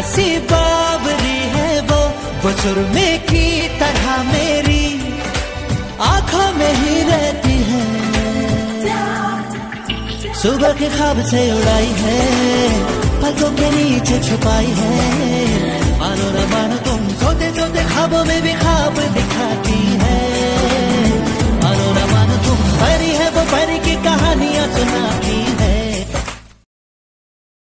सी बाबरी है वो बुजुर्मे की तरह मेरी। आँखों में ही रहती है। सुबह के खाब से उड़ाई है, पलकों के नीचे छुपाई है। मानो न मानो तुम सोते सोते खाबों में भी ख्वाब दिखाती है। मानो न मानो तुम परी है वो परी की कहानियाँ सुनाती